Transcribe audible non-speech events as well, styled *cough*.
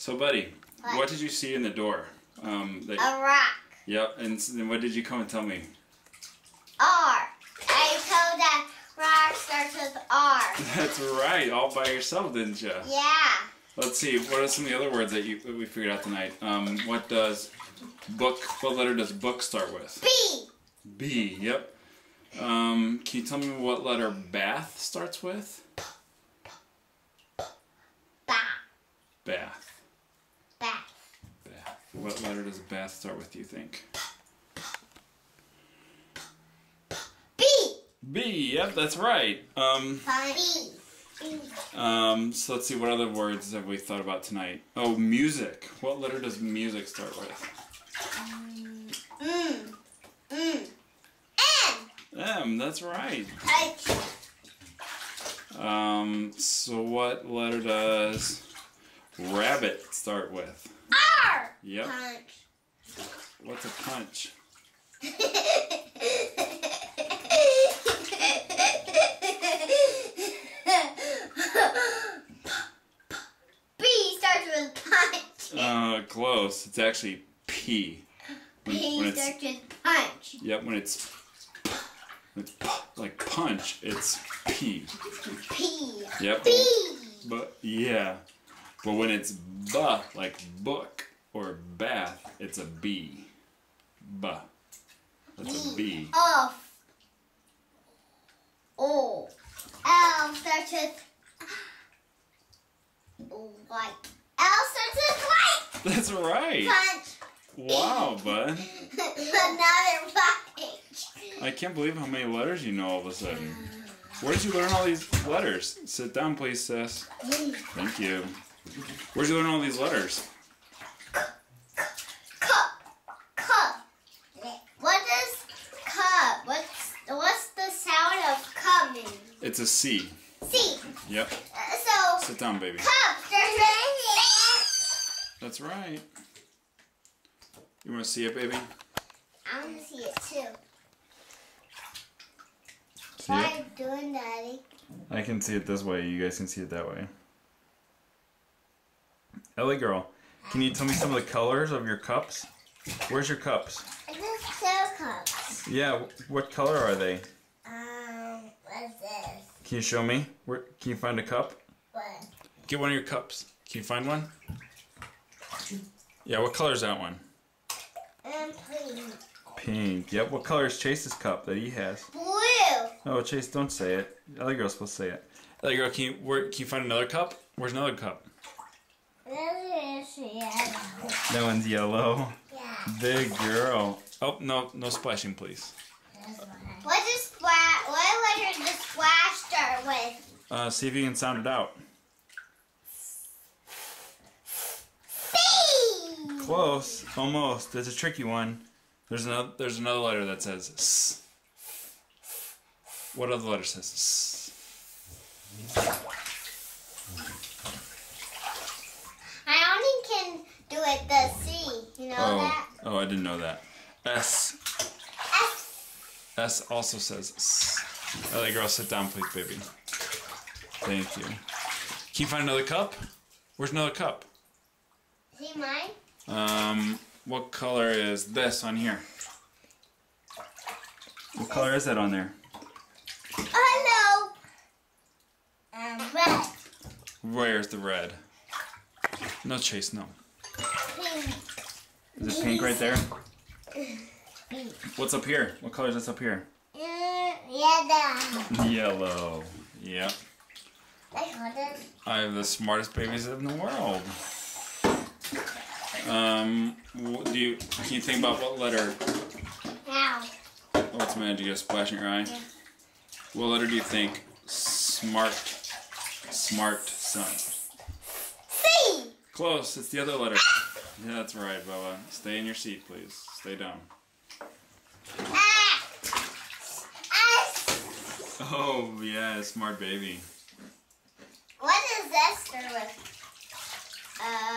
So, buddy, What? what did you see in the door? Um, that, A rock. yep, and then what did you come and tell me? R. I told that rock starts with R. *laughs* That's right, all by yourself, didn't you? Yeah. Let's see. What are some of the other words that you that we figured out tonight? Um, what does book? What letter does book start with? B. B. Yep. Um, can you tell me what letter bath starts with? Ba. Bath. Bath. What letter does bath start with? Do you think? B. B. Yep, that's right. Um, B. Um, so let's see. What other words have we thought about tonight? Oh, music. What letter does music start with? Mm. Mm. N. M. That's right. Um, so what letter does rabbit start with? Yep. Punch. What's a punch? B starts with punch. Uh, close. It's actually P. When, P when starts with punch. yep, when it's when it's like punch, it's P. P. Yep. B. But yeah, but when it's bu like book or bath, it's a B. Bu. That's a B. Off. O. L starts with white. L starts with white. *laughs* That's right. Punch. Wow, bud. Another punch. I can't believe how many letters you know all of a sudden. Where did you learn all these letters? Sit down, please, sis. Thank you. Where'd you learn all these letters? Cup. Cup. What is cup? What's what's the sound of cup mean? It's a C. C. Yep. Uh, so Sit down, baby. cup That's right. You want to see it, baby? I want to see it too. See What it? are you doing, Daddy? I can see it this way. You guys can see it that way. Ellie girl, can you tell me some of the colors of your cups? Where's your cups? Two cups? Yeah, what color are they? What's this? Can you show me? Where can you find a cup? What? Get one of your cups. Can you find one? Yeah, what color is that one? And pink. Pink. Yep. What color is Chase's cup that he has? Blue. Oh, Chase, don't say it. Other girl's supposed to say it. Other girl, can you where can you find another cup? Where's another cup? This is yellow. That one's yellow. Yeah. Big girl. Oh no, no splashing, please. What does splash? What letter does splash start with? Uh, see if you can sound it out. B. Close, almost. There's a tricky one. There's another. There's another letter that says S. What other letter says S? I only can do it the C. You know Oh, that? oh, I didn't know that. S. S. S also says S. Other girl, sit down, please, baby. Thank you. Can you find another cup? Where's another cup? Is See mine? Um, what color is this on here? What color is that on there? Oh, hello. Um, red. Where's the red? No, Chase, no. Pink. Is it pink right there? Pink. What's up here? What color is this up here? Mm, yellow. Yellow. Yep. Like what is? I have the smartest babies in the world. Um, do you can you think about what letter? Now. Oh, what's the matter? You get a splash in your eye? What letter do you think? Smart. Smart son. C. Close. It's the other letter. Yeah, that's right, Bella. Stay in your seat, please. Stay down. S. Oh yeah, smart baby. Does with? Uh.